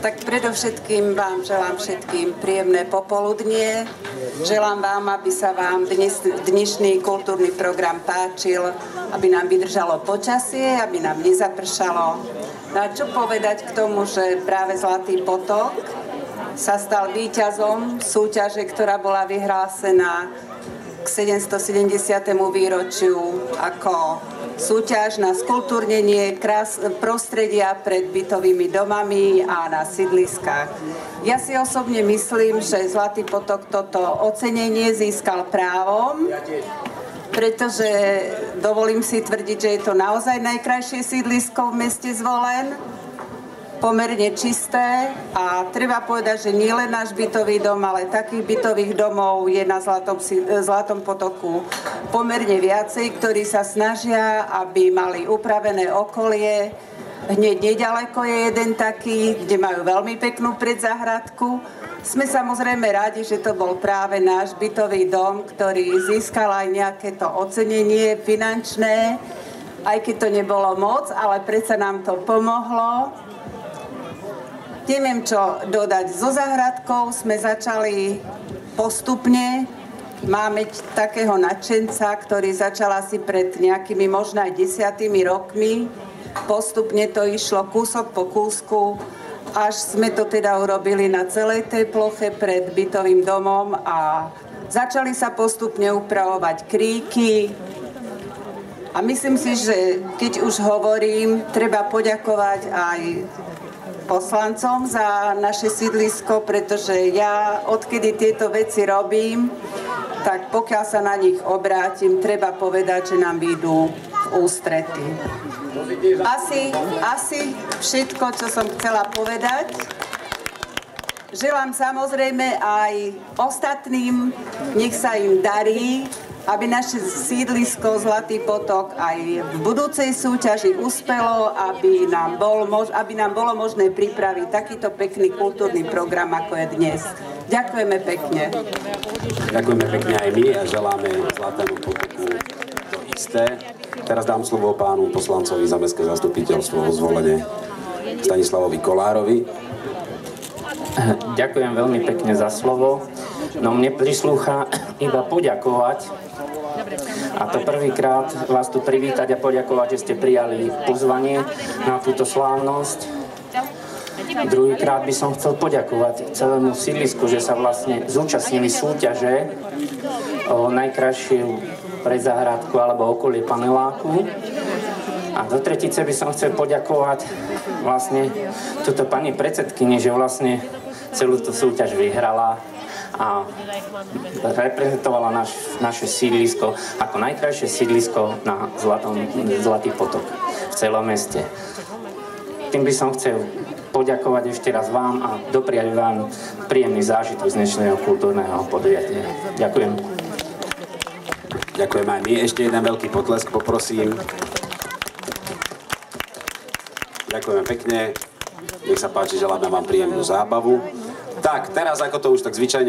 Tak predovšetkým vám želám všetkým príjemné popoludnie. Želám vám, aby sa vám dnes, dnešný kultúrny program páčil, aby nám vydržalo počasie, aby nám nezapršalo. No a čo povedať k tomu, že práve Zlatý potok sa stal víťazom súťaže, ktorá bola vyhlásená k 770. výročiu ako súťaž na skultúrnenie krás, prostredia pred bytovými domami a na sídliskách. Ja si osobne myslím, že Zlatý potok toto ocenenie získal právom, pretože dovolím si tvrdiť, že je to naozaj najkrajšie sídlisko v meste Zvolen pomerne čisté a treba povedať, že nie len náš bytový dom, ale takých bytových domov je na Zlatom, Zlatom potoku pomerne viacej, ktorí sa snažia, aby mali upravené okolie. Hneď nedaleko je jeden taký, kde majú veľmi peknú predzahradku. Sme samozrejme radi, že to bol práve náš bytový dom, ktorý získal aj nejaké to ocenenie finančné, aj keď to nebolo moc, ale predsa nám to pomohlo Neviem, čo dodať. So záhradkou sme začali postupne. Máme takého nadšenca, ktorý začal asi pred nejakými možno aj desiatými rokmi. Postupne to išlo kúsok po kúsku, až sme to teda urobili na celej tej ploche pred bytovým domom a začali sa postupne upravovať kríky, a myslím si, že keď už hovorím, treba poďakovať aj poslancom za naše sídlisko, pretože ja odkedy tieto veci robím, tak pokiaľ sa na nich obrátim, treba povedať, že nám výjdu v ústrety. Asi, asi všetko, čo som chcela povedať. Želám samozrejme aj ostatným, nech sa im darí, aby naše sídlisko Zlatý potok aj v budúcej súťaži uspelo, aby nám, bol, aby nám bolo možné pripraviť takýto pekný kultúrny program, ako je dnes. Ďakujeme pekne. Ďakujeme pekne aj my a želáme Zlatému potoku to isté. Teraz dám slovo pánu poslancovi za mestské zastupiteľstvo o zvolenie Stanislavovi Kolárovi. Ďakujem veľmi pekne za slovo. No mne prislúcha iba poďakovať a to prvýkrát vás tu privítať a poďakovať, že ste prijali pozvanie na túto slávnosť. Druhýkrát by som chcel poďakovať celému sídlisku, že sa vlastne zúčastnili súťaže o najkrajšiu predzahradku alebo okolie paneláku. A do tretice by som chcel poďakovať vlastne túto pani predsedkyni, že vlastne celú tú súťaž vyhrala a reprezentovala naš, naše sídlisko ako najkrajšie sídlisko na Zlatom, Zlatý potok v celom meste. Tým by som chcel poďakovať ešte raz vám a dopriať vám príjemný zážitok z dnešného kultúrneho podujatia. Ďakujem. Ďakujem aj my. Ešte jeden veľký potlesk poprosím. Ďakujeme pekne. Nech sa páči, želáme vám príjemnú zábavu. Tak, teraz ako to už tak zvyčajne